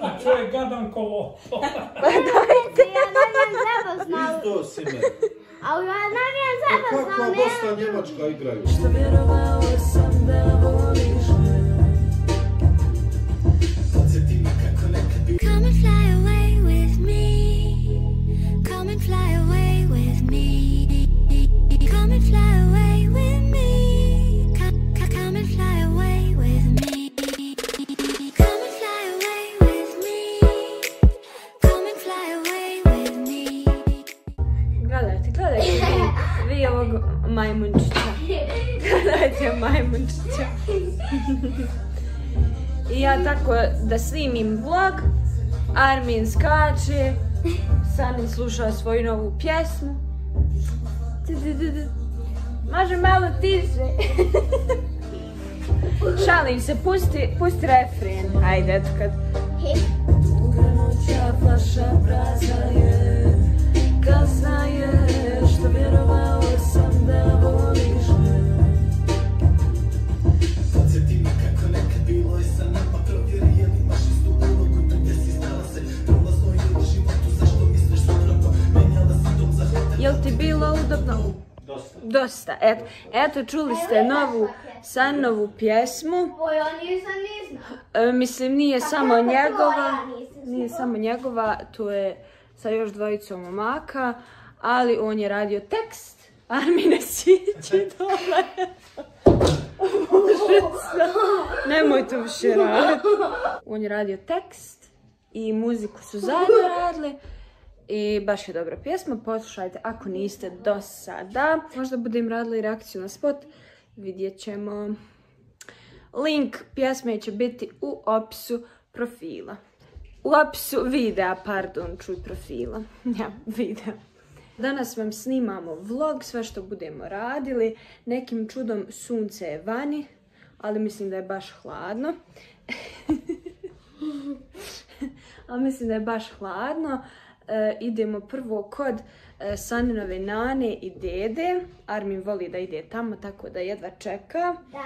A čovjek gadan kolo. Ja navijem za Bosnu, Isto si me. ali ja navijem za Bosnu, Kakva ali Bosna Njemačka igraju? Što vjerovao sam da vi ovog majmunčića. Gledajte majmunčića. I ja tako da snimim vlog, Armin skače, Sanin sluša svoju novu pjesmu. Može malo tiše. Šalim se, pusti, pusti refren. Ajde, eto kad... Ugranuća flaša prazna je Dosta. Dosta. Eto, eto čuli ste novu Sanovu pjesmu. Oj, ja nisam. E, mislim, nije samo kako to? njegova. Nije samo njegova, tu je sa još dvojicom momaka, ali on je radio tekst. Armine sići dole. Užasno. Nemoj to više raditi. On je radio tekst i muziku su zajedno radili. I baš je dobra pjesma, poslušajte ako niste do sada. Možda budem radila i reakciju na spot, vidjet ćemo. Link pjesme će biti u opisu profila. U opisu videa, pardon, čuj profila. Ja, videa. Danas vam snimamo vlog, sve što budemo radili. Nekim čudom sunce je vani, ali mislim da je baš hladno. ali mislim da je baš hladno. E, idemo prvo kod e, Saninove nane i dede. Armin voli da ide tamo, tako da jedva čeka. Da.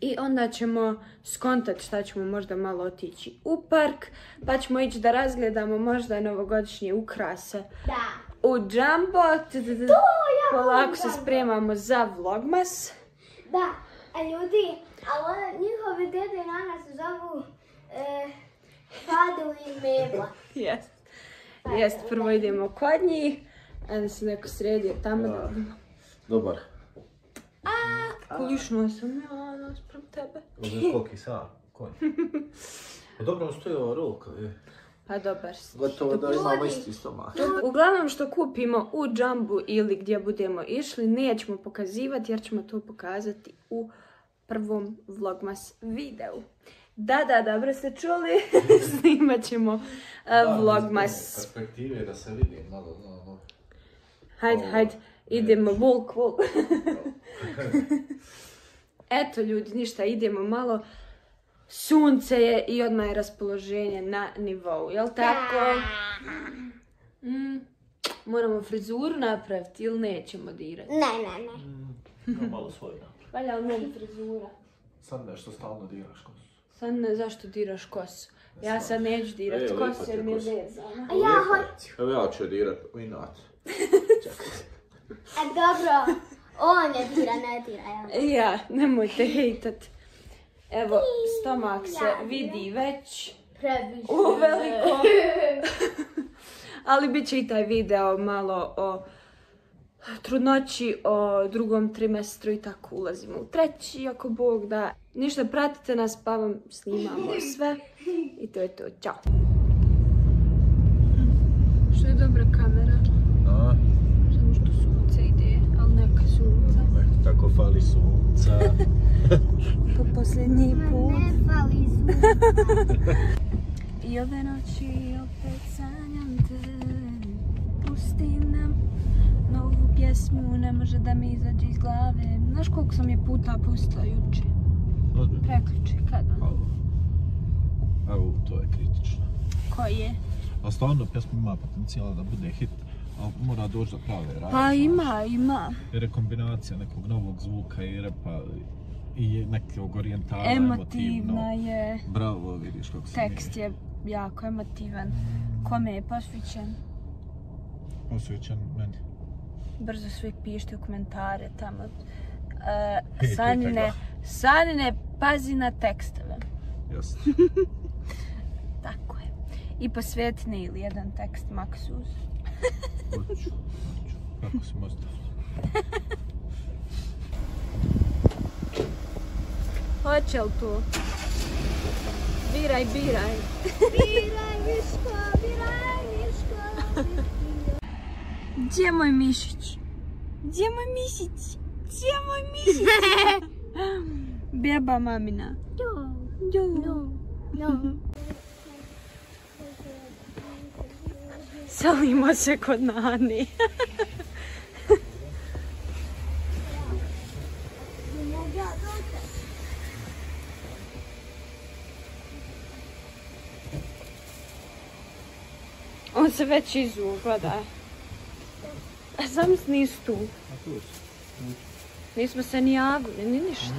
I onda ćemo skontat šta ćemo možda malo otići u park, pa ćemo ići da razgledamo možda novogodišnje ukrase Da. u Jumbo. Ja Polako se spremamo za Vlogmas. Da. A ljudi, ali one njihove dede i nana se zovu e, Fadu i Mebla. Jest, prvo idemo kod njih. Onda se neko sredio tamo da vidimo. Dobar. Kulišno sam ja naspram tebe. Ovo je koliki sat? Konj. Pa dobro stoji ova rolka, je. Pa dobar. Gotovo da imamo isti stomak. Uglavnom što kupimo u Jumbu ili gdje budemo išli, nećemo pokazivati jer ćemo to pokazati u prvom Vlogmas videu. Da, da, dobro ste čuli, snimat ćemo uh, Vlogmas. Perspektive da se vidi malo, no, no. Hajde, hajde, idemo vulk, vulk. Eto ljudi, ništa, idemo malo. Sunce je i odmah je raspoloženje na nivou, jel tako? Mm, moramo frizuru napraviti ili nećemo dirati? Ne, ne, ne. Ima malo svoj naprav. Valja li meni frizura? Sad nešto stalno diraš. Sad ne, zašto diraš kosu? Ja sad neću dirati E, kosu jer je mi je vezana. A ja hoću. Evo ja ću dirat inat. Čekaj. A dobro, on je dira, ne dira. Ja. Ja, nemojte hejtat. Evo, stomak se vidi već. Previše. U veliko. Ali bit će i taj video malo o trudnoći, o drugom trimestru i tako ulazimo u treći, ako Bog da. Ništa, pratite nas pa vam snimamo sve. I to je to. Ćao. Što je dobra kamera, A, samo što sunce ide, ali neka sunca. tako fali sunca. Po posljednji put. Ne fali I ove noći pjesmu Ne može da mi izađe iz glave Znaš koliko sam je puta pustila juče? Preključi, kad ono? Evo, to je kritično. Koji je? A stvarno pjesma ima potencijala da bude hit, ali mora doći do prave raje. Pa ima, ima Jer je kombinacija nekog novog zvuka i repa i nekog orijentala Emotivna je. Bravo, vidiš kako se Tekst je jako emotivan. Kome je posvećen? Posvećen meni. Brzo svi pišite u komentare tamo. E, Pitajte Sanine. Sanine, pazi na tekstove. Jasno. Tako je. I posveti ili jedan tekst Maksuz. Hoću, hoću. Kako si možda? Hoće li tu? Biraj, biraj. Biraj Miško, biraj Miško. Gdje je moj mišić? Gdje je moj mišić? Gdje je moj mišić? Beba mamina. Jo. no. Salimo se kod Nani. On se već izuo, gledaj. A sam nisu tu. A tu si. Nismo se ni javili, ni ništa.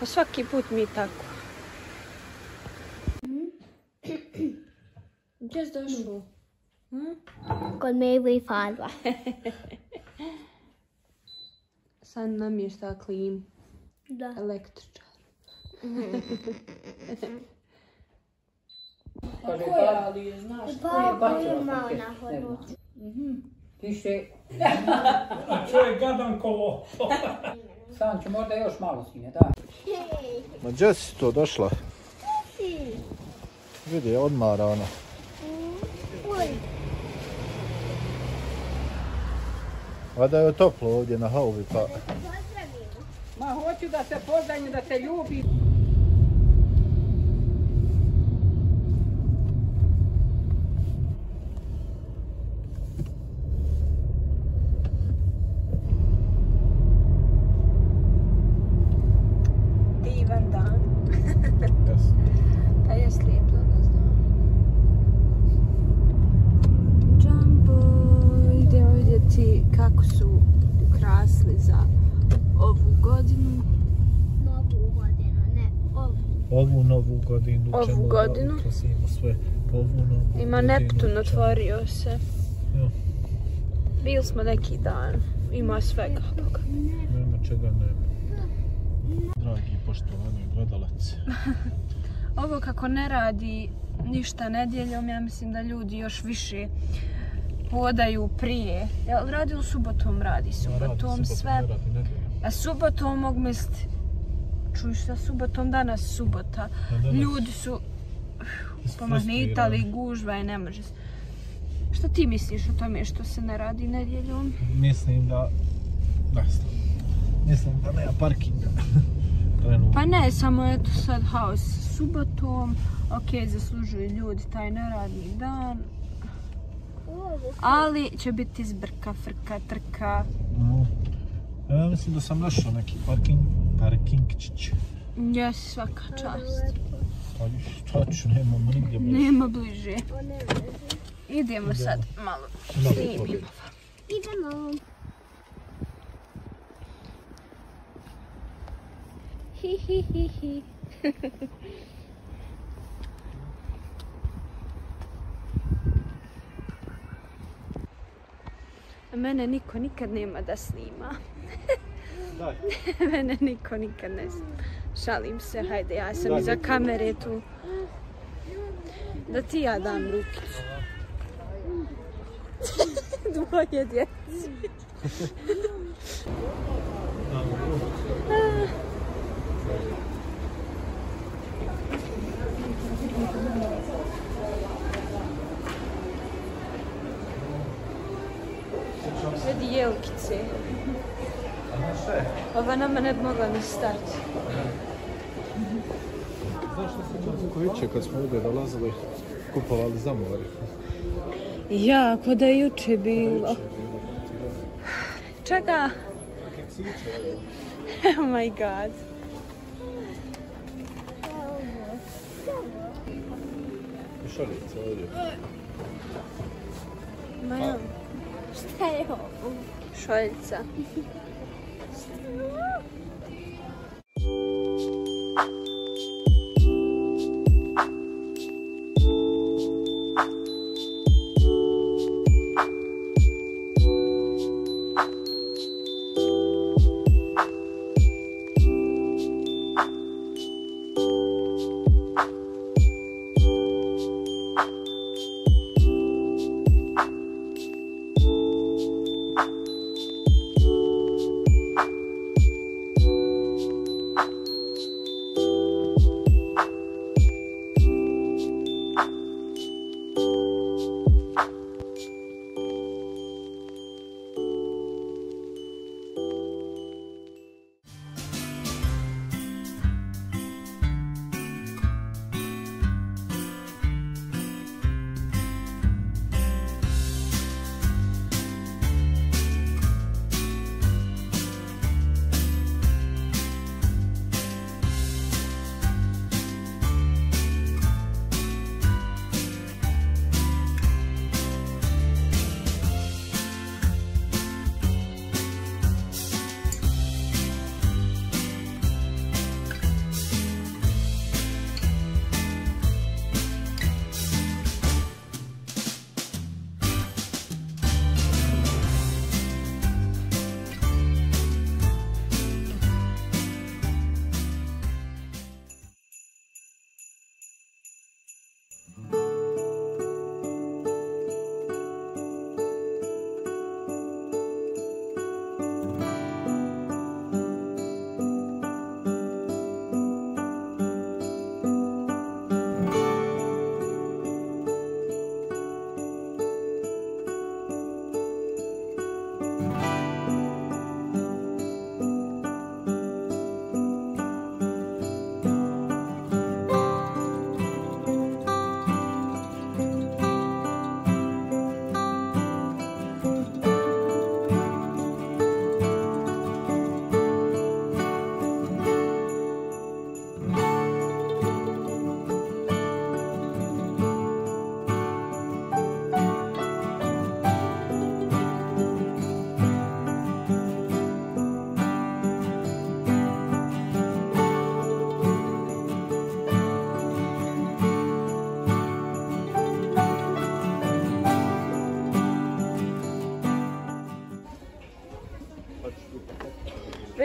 Pa svaki put mi tako. Gdje si došao? Kod me i Fadla. Sad namješta klim, Da. električar. Pa ima na hodnici. Piše, A čo je gadankovo? sam ću možda još malo sine, da. Ma gdje si to došla? si. Vidi, odmara ona. Vada je toplo ovdje na haubi, pa... pozdravimo. Ma hoću da se poznaju, da te ljubi. Divan dan. Jasno. Pa je slijeplo, ne znam. Jumbo, idemo vidjeti kako su ukrasli za ovu godinu. Novu godinu, ne ovu. Ovu novu godinu Ovu godinu. da sve. Ovu novu Ima Neptun otvorio se. Ja. Bili smo neki dan. Ima svega. Nema čega nema. Dragi poštovani gledalci. Ovo kako ne radi ništa nedjeljom, ja mislim da ljudi još više podaju prije. Jel radi u subotom? Radi subotom sve. Ne radi nedjeljom. A subotom mogu misliti, čuj šta subotom, danas subota. Danas Ljudi su pomahnitali, gužva i ne može se. Šta ti misliš o tome što se ne radi nedjeljom? Mislim da... Da. Mislim da nema parkinga. Pa ne, samo eto sad haos subotom, ok, zaslužuju ljudi taj neradni dan, ali će biti zbrka, frka, trka. Mm. Ja mislim da sam našao neki parking, parkingčić. Jes, svaka čast. Pa šta ću, nemamo nigdje bliže. Nema bliže. Idemo sad malo snimimo. Idemo. Hi, hi, hi, hi. A Mene niko nikad nema da snima. Mene niko nikad ne snima. Šalim se, hajde, ja sam iza kamere tu. Da ti ja dam rukicu. Dvoje djeci. Vidi jelkice. Ova nama ne bi mogla ni stati. Znaš što se čas juče kad smo ovdje dolazili, kupovali za more. Ja, ko da je juče bilo. Čega? Oh my god. Šalica ovdje. Ma ja, Šta je ovo? šoljca.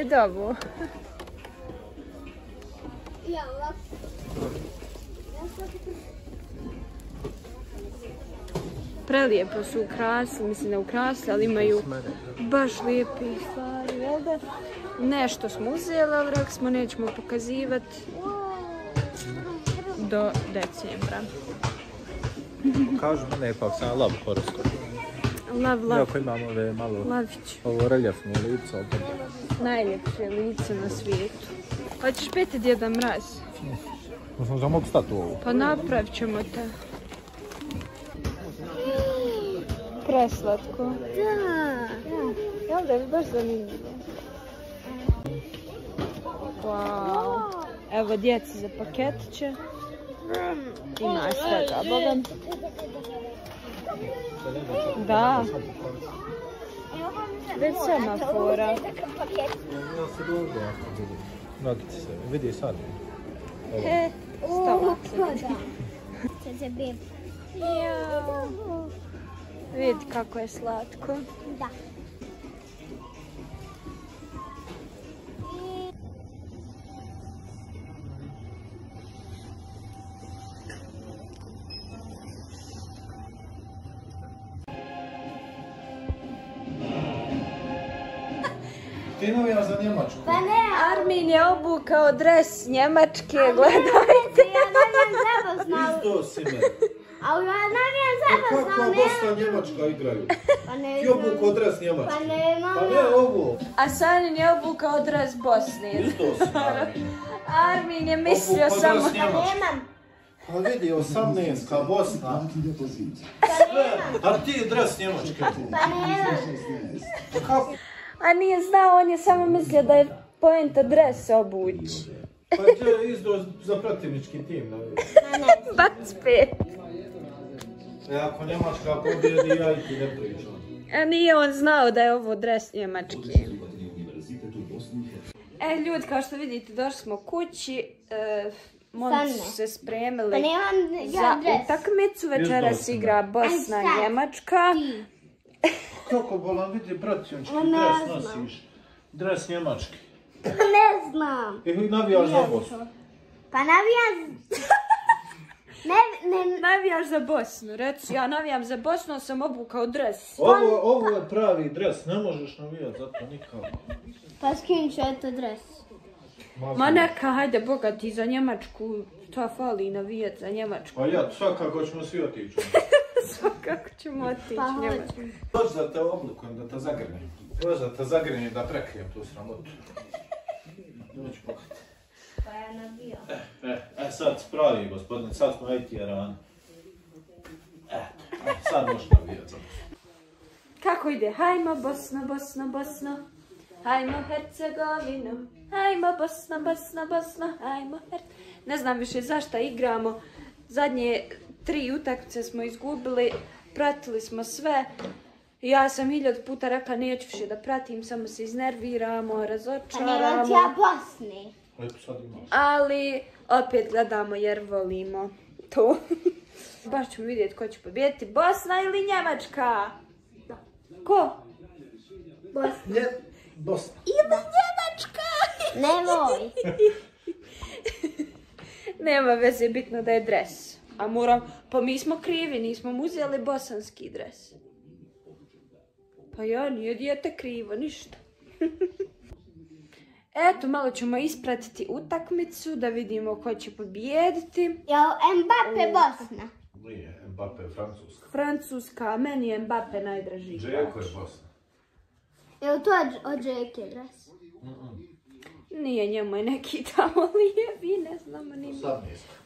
Ajde ovo. Ja ovako. Prelijepo su ukrasili, mislim da ukrasili, ali imaju baš lijepi stvari, jel da? Nešto smo uzeli, ali rekli smo nećemo pokazivati do decembra. Kažu mene ipak sam lav horoskop. Lav, lav, Iako imam ove malo lavić. ovo reljefno lice, opet. Najljepše lice na svijetu. Hoćeš peti Djeda Mraz? Mislim da mogu stati u ovo. Pa napravit ćemo te. Preslatko. Da. Jel da je baš zanimljivo? Wow. Evo djeci za paketiće. Ima svega, boga. Da. Već dugo vidim. Nogice se, vidi sad. He, se. Jao. Vidi kako je slatko. Da. Ti navijaš za Njemačku? Pa ne, Armin je obukao dres Njemačke, gledaj. ja navijam za Bosnu, ali- Isto si me. ali ja navijam za Bosnu, Kako Bosna Njemačka igraju? Pa ne Ti obuk znam. odres Pa ne, Pa ne mama. ovo. A Sanin je obukao dres Bosne. Isto si Armin. Armin je mislio Obukao samo... dres Njemački. Nemam. Pa vidi, 18 Bosna. A ti dres Njemačke. Pa nemam. Kako? A nije znao, on je samo mislio da je poenta dres obući. Pa gdje izdo za protivnički tim navijaš? Bac pet. E, ako Njemačka pobjedi, ja i ti ne pričam. A nije on znao da je ovo dres Njemački. E, ljudi, kao što vidite, došli smo kući. E, Momci su se spremili Pa nemam ja za utakmicu. Večeras igra Bosna Aj, sad. Njemačka. Kako bolan vidi, ne dres nosiš? Dres Njemački. Ne znam. I navijaš za Bosnu. Pa navijam... Ne, ne, Navijaš za Bosnu, reci. Ja navijam za Bosnu, ali sam obukao dres. Ovo, ovo je pravi dres, ne možeš navijati za to nikako. pa skin ću eto dres. Ma neka, hajde, boga ti za Njemačku. To fali navijat za Njemačku. Pa ja, svakako ćemo svi otići. Svakako ćemo otići Pa Njemačku. Dođi da te oblikujem, da te zagrnim. Dođi da te zagrnim da prekrijem tu sramotu. Dođi pokati. Pa ja navijam. E, e, sad spravi, gospodine, sad smo eti ran. Eto, e, sad možeš navijati za. Kako ide? Hajmo Bosna, Bosna, Bosna. Hajmo Hercegovinu. Hajmo Bosna, Bosna, Bosna. Hajmo Her... Ne znam više zašto igramo. Zadnje tri utakmice smo izgubili. Pratili smo sve. Ja sam hiljadu puta rekla neću više da pratim, samo se iznerviramo, razočaramo. ja Bosni. Ali opet gledamo jer volimo to. Baš ćemo vidjeti ko će pobijediti, Bosna ili Njemačka? Ko? Ne, Bosna. Ili Njemačka! Nemoj. Nema veze, bitno da je dres. A moram, pa mi smo krivi, nismo mu uzeli bosanski dres. Pa ja, nije dijete krivo, ništa. Eto, malo ćemo ispratiti utakmicu, da vidimo ko će pobijediti. Jel Mbappe Bosna? Nije, Mbappe, Francuska. Francuska, meni je Mbappe najdraži Džeko je Bosna. Jel to od- Jake dres? Nije njemu je neki tamo lijevi, ne znamo ni mi.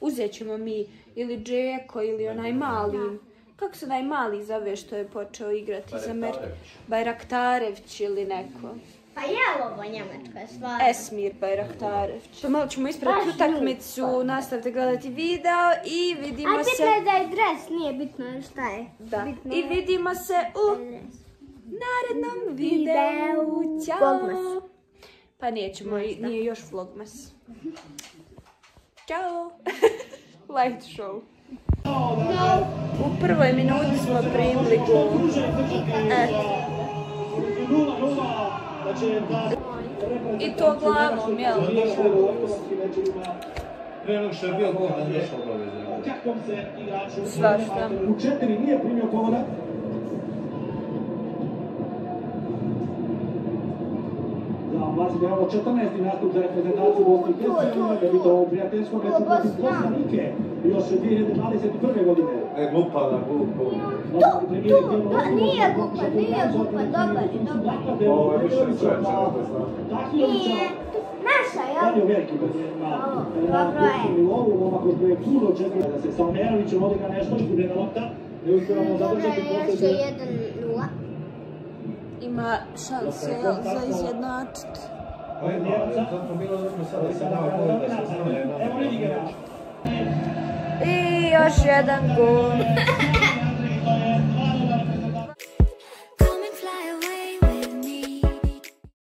Uzet ćemo mi ili Džeko ili onaj mali. Kako se onaj mali zove što je počeo igrati za Mer... Bajraktarević. Bajraktarević ili neko. Pa je ovo Njemačka stvar. Esmir Bajraktarević. Pa malo ćemo ispratiti Baš utakmicu, nastavite gledati video i vidimo A se... bitno je da je dres, nije bitno šta je. Da. Bitno I vidimo se u narednom videu. Videu. Ćao! Pa nećemo, nije još vlogmas. Ćao! Light show. U prvoj minuti smo primili gol. Eto. I to glavom, jel? Prije nego što je bio gol, da je došao obaveza. Svašta. U četiri nije primio pogodak. Mlazi evo 14. nastup za reprezentaciju Bosne i Hercegovine, da bi to u prijateljskom meču protiv Costa Rike još 2021. godine. E, glupa. Tu, tu, da, nije glupa, nije glupa, dobar je, dobar je. Ovo je više sreća, to znam. Nije, naša, jel? Radio veliki bez na Dobro je. momak od kojeg puno očekuje da se sa Omerovićem odigra nešto, izgubljena lopta, ne Dobro zadržati je, još posljednje. je 1-0. Ima šanse, za izjednačit. I još jedan gol.